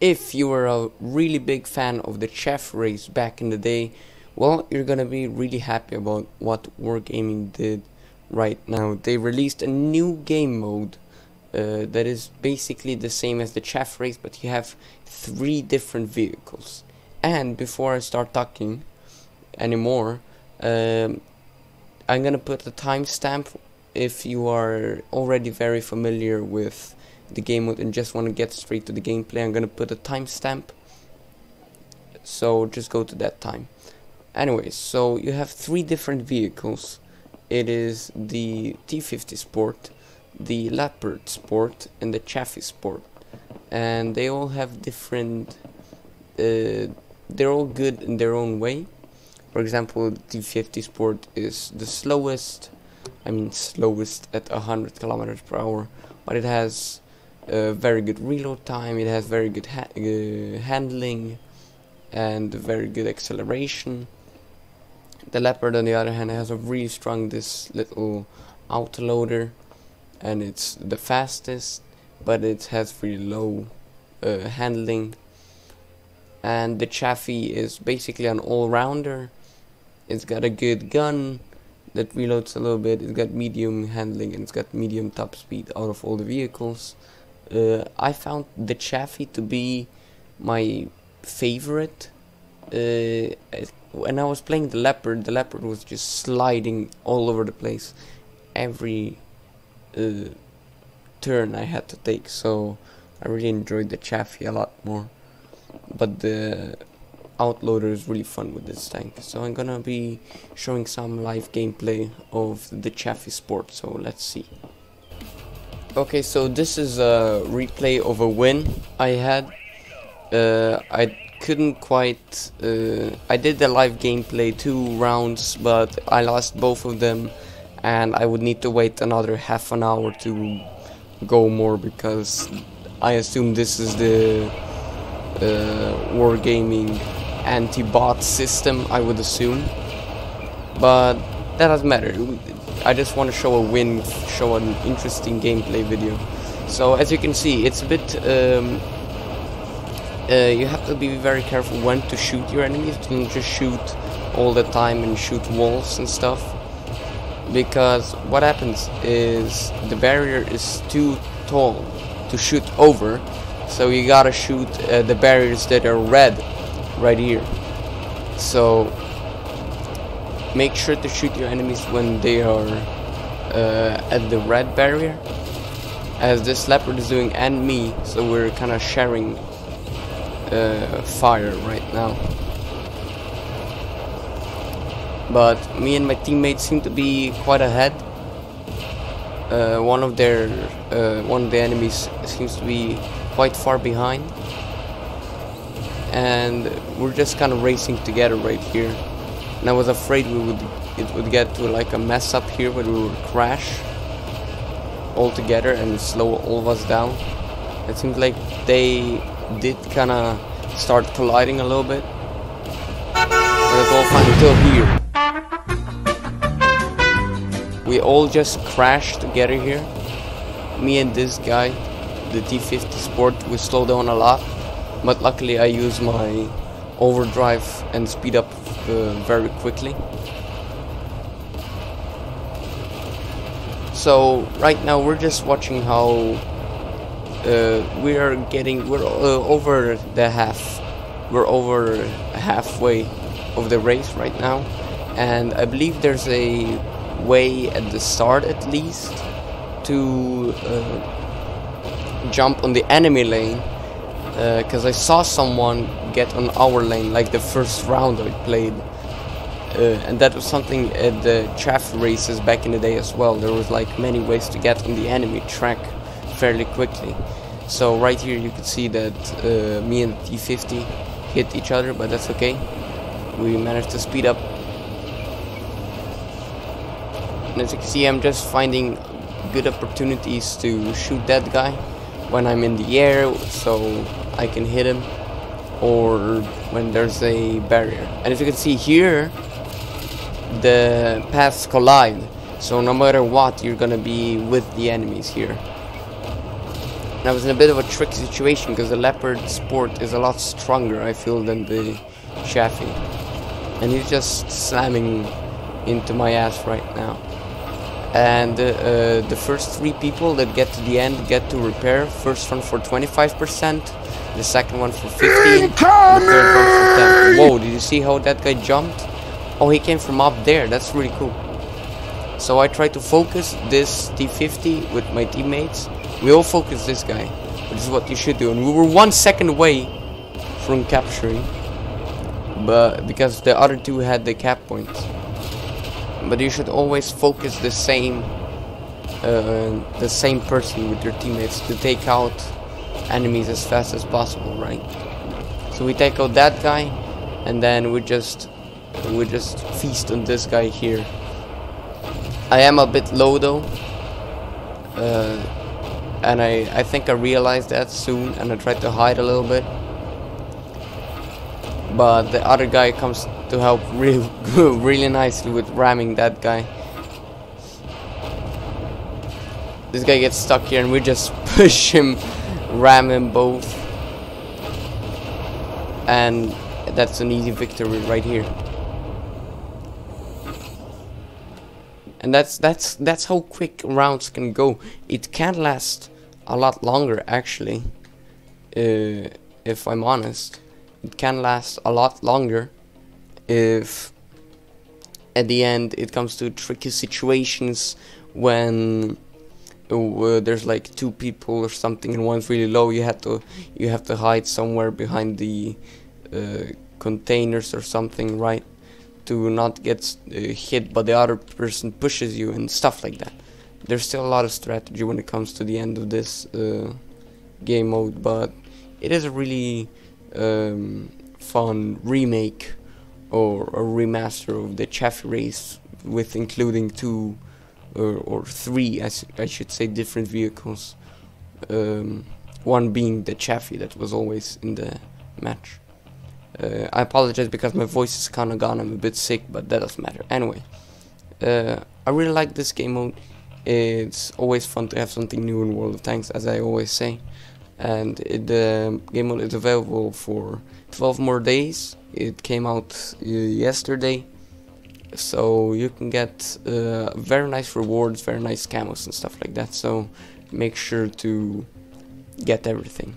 if you were a really big fan of the Chaffee race back in the day, well, you're gonna be really happy about what Wargaming did right now. They released a new game mode uh, that is basically the same as the Chaffee race, but you have three different vehicles. And before I start talking anymore, um, I'm gonna put a timestamp if you are already very familiar with the game mode and just want to get straight to the gameplay. I'm gonna put a timestamp, so just go to that time. Anyways, so you have three different vehicles. It is the T50 Sport, the Leopard Sport, and the Chaffee Sport, and they all have different. Uh, they're all good in their own way. For example, the T50 Sport is the slowest. I mean, slowest at 100 kilometers per hour, but it has uh, very good reload time. It has very good ha uh, handling and very good acceleration. The Leopard, on the other hand, has a really strong this little autoloader, and it's the fastest, but it has really low uh, handling. And the Chaffee is basically an all-rounder. It's got a good gun that reloads a little bit. It's got medium handling and it's got medium top speed out of all the vehicles. Uh, I found the Chaffee to be my favorite uh, when I was playing the leopard, the leopard was just sliding all over the place every uh, turn I had to take. So I really enjoyed the Chaffee a lot more. But the autoloader is really fun with this tank. So I'm gonna be showing some live gameplay of the Chaffee Sport. So let's see. Okay, so this is a replay of a win I had. Uh, I couldn't quite. Uh, I did the live gameplay two rounds, but I lost both of them, and I would need to wait another half an hour to go more because I assume this is the uh, wargaming anti-bot system. I would assume, but that doesn't matter. I just want to show a win, show an interesting gameplay video. So as you can see, it's a bit. Um, uh, you have to be very careful when to shoot your enemies. Don't just shoot all the time and shoot walls and stuff. Because what happens is the barrier is too tall to shoot over. So you gotta shoot uh, the barriers that are red right here. So make sure to shoot your enemies when they are uh, at the red barrier. As this leopard is doing and me, so we're kind of sharing uh, fire right now. But me and my teammates seem to be quite ahead. Uh, one of their uh, one of the enemies seems to be quite far behind, and we're just kind of racing together right here. And I was afraid we would it would get to like a mess up here where we would crash all together and slow all of us down. It seems like they did kind of start colliding a little bit. But it's all fine until here. We all just crashed together here. Me and this guy, the T50 Sport, we slowed down a lot. But luckily I used my overdrive and speed up uh, very quickly. So right now we're just watching how uh, we are getting we're uh, over the half we're over halfway of the race right now and I believe there's a way at the start at least to uh, jump on the enemy lane because uh, I saw someone get on our lane like the first round I played uh, and that was something at the Chaffee races back in the day as well there was like many ways to get on the enemy track fairly quickly. So right here you can see that uh, me and T50 hit each other, but that's okay. We managed to speed up. And as you can see, I'm just finding good opportunities to shoot that guy when I'm in the air, so I can hit him, or when there's a barrier. And as you can see here, the paths collide. So no matter what, you're gonna be with the enemies here. And I was in a bit of a tricky situation because the Leopard Sport is a lot stronger, I feel, than the Chaffee. And he's just slamming into my ass right now. And uh, uh, the first three people that get to the end get to repair. First one for 25%, the second one for 15, the third one for 10. Whoa, did you see how that guy jumped? Oh, he came from up there. That's really cool. So I try to focus this T50 with my teammates. We all focus this guy, which is what you should do. And we were one second away from capturing, but because the other two had the cap points. But you should always focus the same, uh, the same person with your teammates to take out enemies as fast as possible, right? So we take out that guy, and then we just we just feast on this guy here. I am a bit low though. Uh, and I, I think I realized that soon and I tried to hide a little bit. But the other guy comes to help really, really nicely with ramming that guy. This guy gets stuck here and we just push him, ram him both. And that's an easy victory right here. and that's that's that's how quick rounds can go it can last a lot longer actually uh, if I'm honest it can last a lot longer if at the end it comes to tricky situations when uh, there's like two people or something and one's really low you have to you have to hide somewhere behind the uh, containers or something right to not get uh, hit but the other person pushes you and stuff like that. There's still a lot of strategy when it comes to the end of this uh, game mode, but it is a really um, fun remake or a remaster of the Chaffee race with including two or, or three, I, I should say, different vehicles. Um, one being the Chaffee that was always in the match. Uh, I apologize because my voice is kinda gone, I'm a bit sick, but that doesn't matter. Anyway, uh, I really like this game mode. It's always fun to have something new in World of Tanks, as I always say. And the game mode is available for 12 more days. It came out uh, yesterday. So you can get uh, very nice rewards, very nice camos and stuff like that. So make sure to get everything.